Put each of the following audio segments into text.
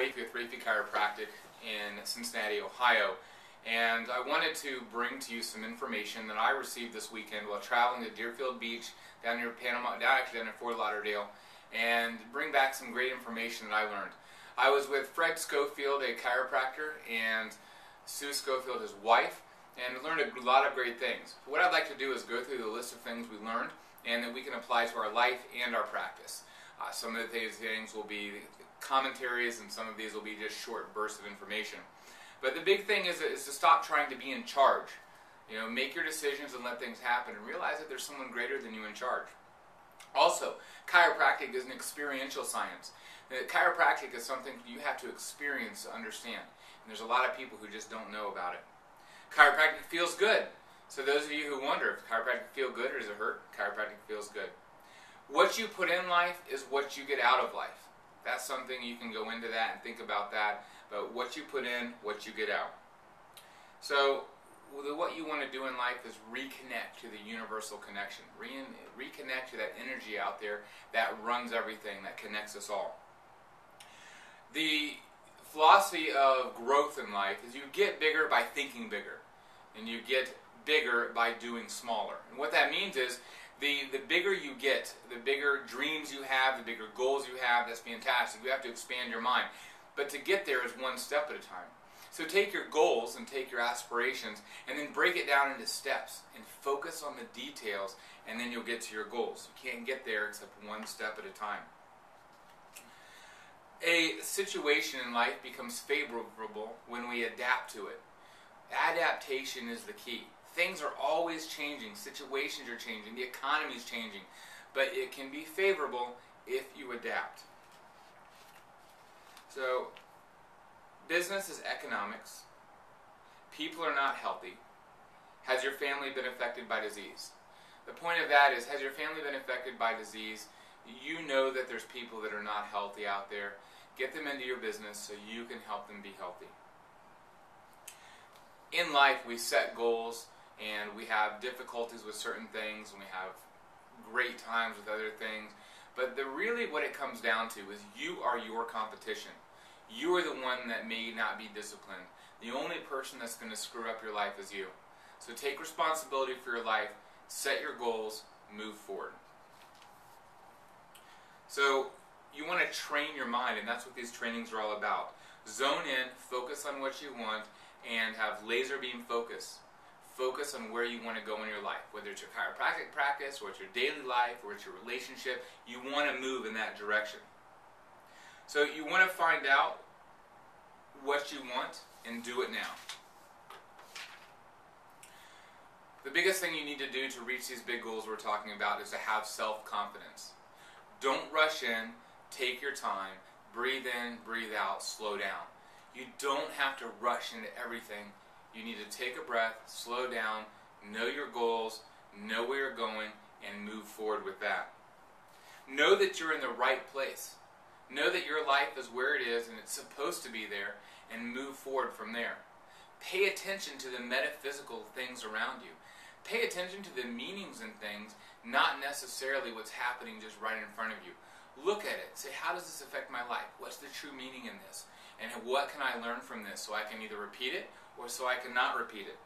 Rafey with Rafey Chiropractic in Cincinnati, Ohio. And I wanted to bring to you some information that I received this weekend while traveling to Deerfield Beach, down near Pompano, down actually down in Fort Lauderdale, and bring back some great information that I learned. I was with Fred Schofield, a chiropractor, and Sue Schofield, his wife, and learned a lot of great things. What I'd like to do is go through the list of things we learned and that we can apply to our life and our practice. Uh, some of the things will be commentaries, and some of these will be just short bursts of information. But the big thing is, is to stop trying to be in charge. You know, make your decisions and let things happen, and realize that there's someone greater than you in charge. Also, chiropractic is an experiential science. Uh, chiropractic is something you have to experience to understand. And there's a lot of people who just don't know about it. Chiropractic feels good. So those of you who wonder if chiropractic feel good or does it hurt, chiropractic feels good. What you put in life is what you get out of life. That's something you can go into that and think about that. But what you put in, what you get out. So what you want to do in life is reconnect to the universal connection. Re reconnect to that energy out there that runs everything, that connects us all. The philosophy of growth in life is you get bigger by thinking bigger. And you get bigger by doing smaller. And what that means is the, the bigger you get, the bigger dreams you have, the bigger goals you have, that's fantastic. You have to expand your mind. But to get there is one step at a time. So take your goals and take your aspirations and then break it down into steps and focus on the details and then you'll get to your goals. You can't get there except one step at a time. A situation in life becomes favorable when we adapt to it. Adaptation is the key. Things are always changing, situations are changing, the economy is changing, but it can be favorable if you adapt. So, business is economics. People are not healthy. Has your family been affected by disease? The point of that is, has your family been affected by disease? You know that there's people that are not healthy out there. Get them into your business so you can help them be healthy. In life, we set goals and we have difficulties with certain things, and we have great times with other things. But the really what it comes down to is you are your competition. You are the one that may not be disciplined. The only person that's going to screw up your life is you. So take responsibility for your life, set your goals, move forward. So you want to train your mind, and that's what these trainings are all about. Zone in, focus on what you want, and have laser beam focus focus on where you want to go in your life, whether it's your chiropractic practice, or it's your daily life, or it's your relationship. You want to move in that direction. So you want to find out what you want and do it now. The biggest thing you need to do to reach these big goals we're talking about is to have self-confidence. Don't rush in, take your time, breathe in, breathe out, slow down. You don't have to rush into everything you need to take a breath, slow down, know your goals, know where you're going, and move forward with that. Know that you're in the right place. Know that your life is where it is and it's supposed to be there, and move forward from there. Pay attention to the metaphysical things around you. Pay attention to the meanings in things, not necessarily what's happening just right in front of you. Look at it. Say, how does this affect my life? What's the true meaning in this? And what can I learn from this so I can either repeat it or so I cannot repeat it.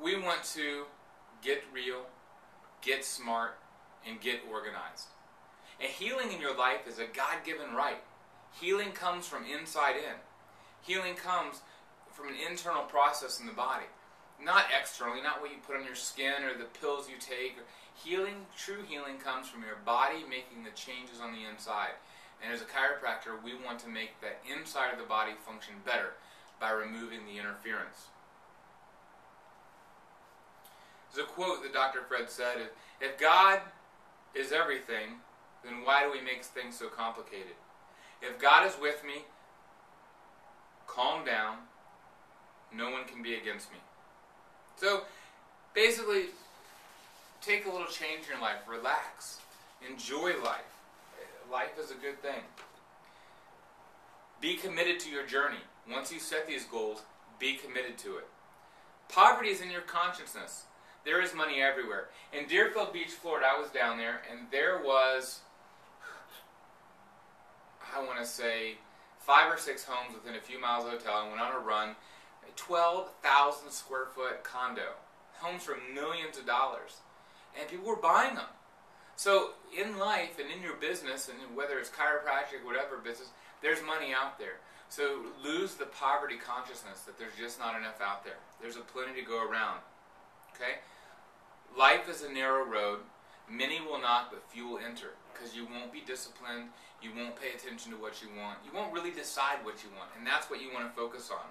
We want to get real, get smart, and get organized. And healing in your life is a God given right. Healing comes from inside in. Healing comes from an internal process in the body, not externally, not what you put on your skin or the pills you take. Healing, true healing, comes from your body making the changes on the inside. And as a chiropractor, we want to make the inside of the body function better by removing the interference. There's a quote that Dr. Fred said, if God is everything, then why do we make things so complicated? If God is with me, calm down, no one can be against me. So, basically, take a little change in your life, relax, enjoy life life is a good thing. Be committed to your journey. Once you set these goals, be committed to it. Poverty is in your consciousness. There is money everywhere. In Deerfield Beach, Florida, I was down there, and there was I want to say, five or six homes within a few miles of the hotel. I went on a run. A 12,000 square foot condo. Homes for millions of dollars. And people were buying them. So in life and in your business, and whether it's chiropractic, whatever business, there's money out there. So lose the poverty consciousness that there's just not enough out there. There's a plenty to go around. Okay? Life is a narrow road. Many will not, but few will enter. Because you won't be disciplined. You won't pay attention to what you want. You won't really decide what you want. And that's what you want to focus on.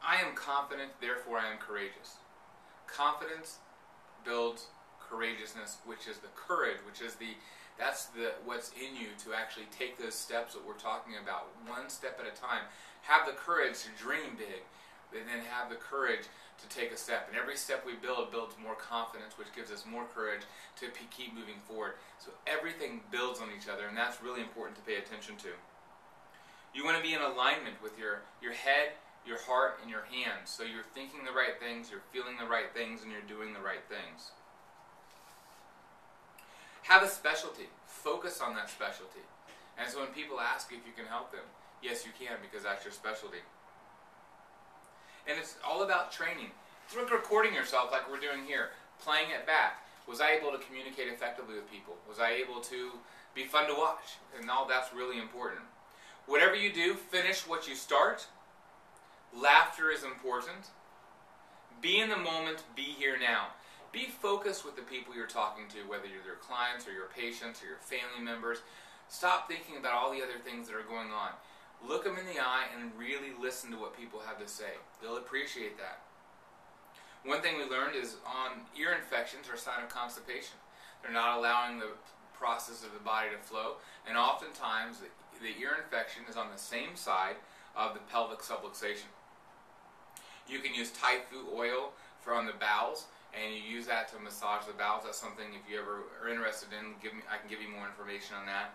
I am confident, therefore I am courageous. Confidence builds courageousness, which is the courage, which is the that's the what's in you to actually take those steps that we're talking about, one step at a time. Have the courage to dream big, and then have the courage to take a step. And every step we build builds more confidence, which gives us more courage to keep moving forward. So everything builds on each other, and that's really important to pay attention to. You want to be in alignment with your, your head, your heart, and your hands. So you're thinking the right things, you're feeling the right things, and you're doing the right things. Have a specialty. Focus on that specialty. And so when people ask if you can help them, yes, you can because that's your specialty. And it's all about training. It's like recording yourself like we're doing here, playing it back. Was I able to communicate effectively with people? Was I able to be fun to watch? And all that's really important. Whatever you do, finish what you start. Laughter is important. Be in the moment, be here now. Be focused with the people you're talking to, whether you're their clients or your patients or your family members. Stop thinking about all the other things that are going on. Look them in the eye and really listen to what people have to say. They'll appreciate that. One thing we learned is on ear infections are a sign of constipation. They're not allowing the process of the body to flow, and oftentimes the, the ear infection is on the same side of the pelvic subluxation. You can use Tai Fu oil from the bowels and you use that to massage the bowels. That's something if you ever are interested in, give me, I can give you more information on that.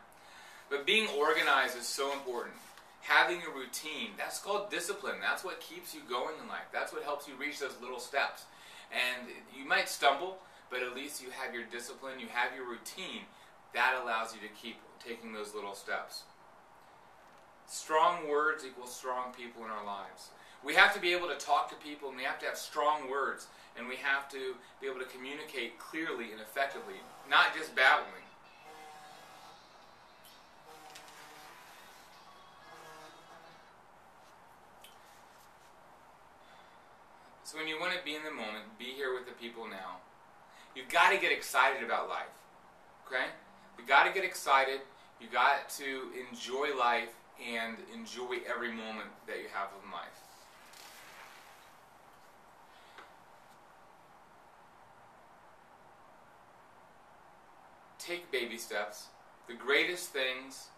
But being organized is so important. Having a routine, that's called discipline. That's what keeps you going in life. That's what helps you reach those little steps. And you might stumble, but at least you have your discipline, you have your routine. That allows you to keep taking those little steps. Strong words equal strong people in our lives. We have to be able to talk to people and we have to have strong words and we have to be able to communicate clearly and effectively, not just babbling. So when you want to be in the moment, be here with the people now. You've got to get excited about life. Okay? You got to get excited. You got to enjoy life and enjoy every moment that you have in life. take baby steps. The greatest things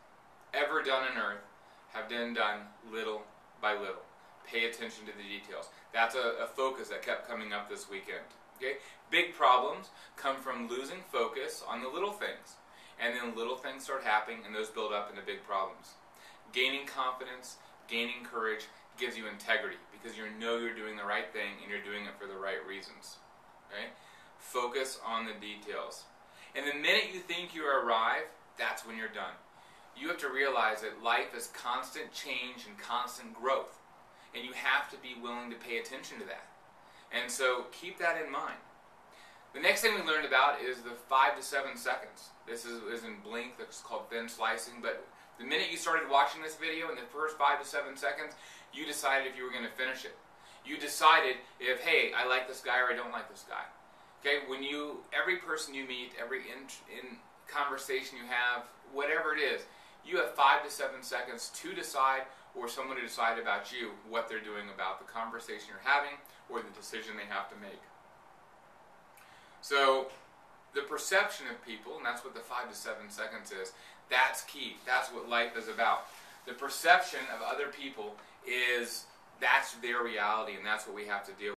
ever done on earth have been done little by little. Pay attention to the details. That's a, a focus that kept coming up this weekend. Okay? Big problems come from losing focus on the little things. And then little things start happening and those build up into big problems. Gaining confidence, gaining courage gives you integrity because you know you're doing the right thing and you're doing it for the right reasons. Okay? Focus on the details. And the minute you think you arrive, that's when you're done. You have to realize that life is constant change and constant growth. And you have to be willing to pay attention to that. And so keep that in mind. The next thing we learned about is the five to seven seconds. This is, is in Blink, that's called thin slicing. But the minute you started watching this video, in the first five to seven seconds, you decided if you were going to finish it. You decided if, hey, I like this guy or I don't like this guy. Okay, when you, every person you meet, every in, in conversation you have, whatever it is, you have five to seven seconds to decide or someone to decide about you what they're doing about the conversation you're having or the decision they have to make. So, the perception of people, and that's what the five to seven seconds is, that's key. That's what life is about. The perception of other people is that's their reality, and that's what we have to deal